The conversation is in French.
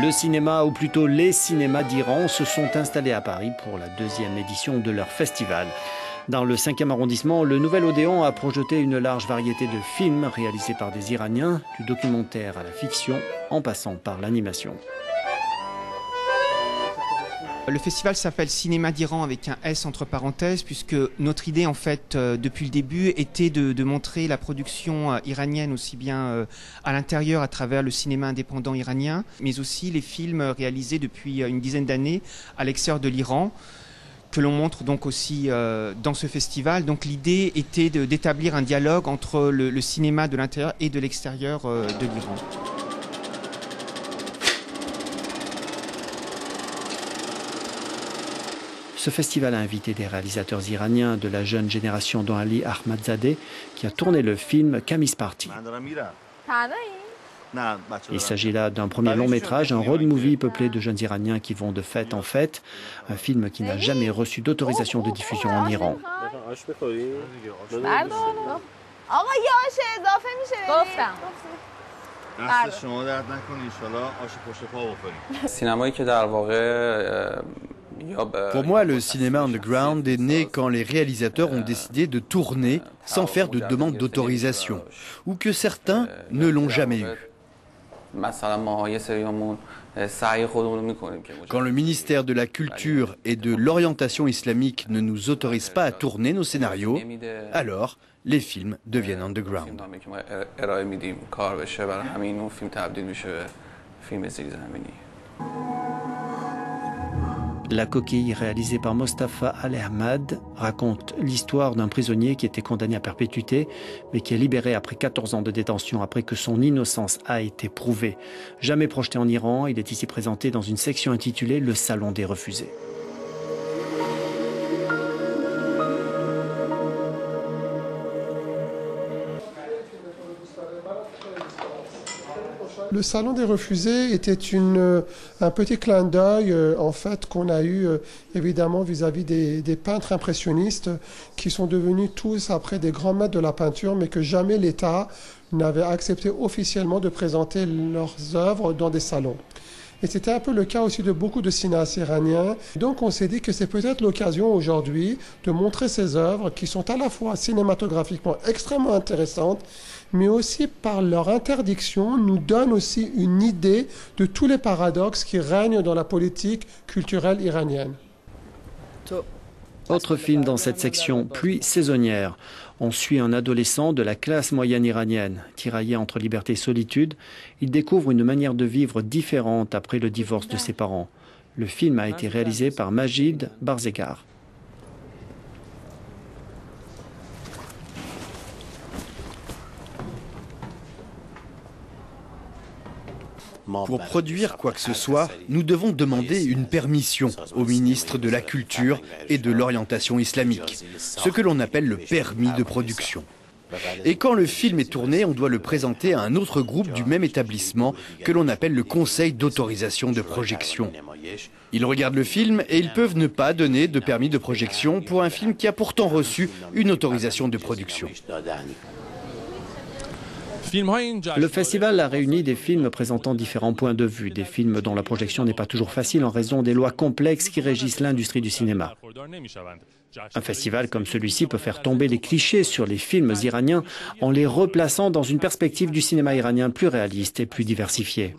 Le cinéma, ou plutôt les cinémas d'Iran, se sont installés à Paris pour la deuxième édition de leur festival. Dans le 5e arrondissement, le Nouvel Odéon a projeté une large variété de films réalisés par des Iraniens, du documentaire à la fiction, en passant par l'animation. Le festival s'appelle Cinéma d'Iran avec un S entre parenthèses, puisque notre idée, en fait, euh, depuis le début, était de, montrer la production euh, iranienne aussi bien euh, à l'intérieur à travers le cinéma indépendant iranien, mais aussi les films réalisés depuis une dizaine d'années à l'extérieur de l'Iran que l'on montre donc aussi dans ce festival. Donc l'idée était d'établir un dialogue entre le cinéma de l'intérieur et de l'extérieur de l'Iran. Ce festival a invité des réalisateurs iraniens de la jeune génération dont Ali Ahmadzadeh qui a tourné le film Kamis Party. Il s'agit là d'un premier long métrage, un road movie peuplé de jeunes Iraniens qui vont de fête en fête, un film qui n'a jamais reçu d'autorisation de diffusion en Iran. Pour moi, le cinéma underground est né quand les réalisateurs ont décidé de tourner sans faire de demande d'autorisation, ou que certains ne l'ont jamais eu. Quand le ministère de la Culture et de l'orientation islamique ne nous autorise pas à tourner nos scénarios, alors les films deviennent underground. La coquille, réalisée par Mostafa Al-Ahmad, raconte l'histoire d'un prisonnier qui était condamné à perpétuité, mais qui est libéré après 14 ans de détention, après que son innocence a été prouvée. Jamais projeté en Iran, il est ici présenté dans une section intitulée Le Salon des refusés. Le Salon des Refusés était euh, un petit clin d'œil euh, en fait qu'on a eu euh, évidemment vis-à-vis des, des, peintres impressionnistes qui sont devenus tous après des grands maîtres de la peinture, mais que jamais l'État n'avait accepté officiellement de présenter leurs œuvres dans des salons. Et c'était un peu le cas aussi de beaucoup de cinéastes iraniens. Donc on s'est dit que c'est peut-être l'occasion aujourd'hui de montrer ces œuvres qui sont à la fois cinématographiquement extrêmement intéressantes, mais aussi par leur interdiction nous donnent aussi une idée de tous les paradoxes qui règnent dans la politique culturelle iranienne. Autre film dans cette section, Pluie saisonnière. On suit un adolescent de la classe moyenne iranienne. Tiraillé entre liberté et solitude, il découvre une manière de vivre différente après le divorce de ses parents. Le film a été réalisé par Majid Barzekar. Pour produire quoi que ce soit, nous devons demander une permission au ministre de la Culture et de l'orientation islamique, ce que l'on appelle le permis de production. Et quand le film est tourné, on doit le présenter à un autre groupe du même établissement que l'on appelle le Conseil d'autorisation de projection. Ils regardent le film et ils peuvent ne pas donner de permis de projection pour un film qui a pourtant reçu une autorisation de production. Le festival a réuni des films présentant différents points de vue, des films dont la projection n'est pas toujours facile en raison des lois complexes qui régissent l'industrie du cinéma. Un festival comme celui-ci peut faire tomber les clichés sur les films iraniens en les replaçant dans une perspective du cinéma iranien plus réaliste et plus diversifiée.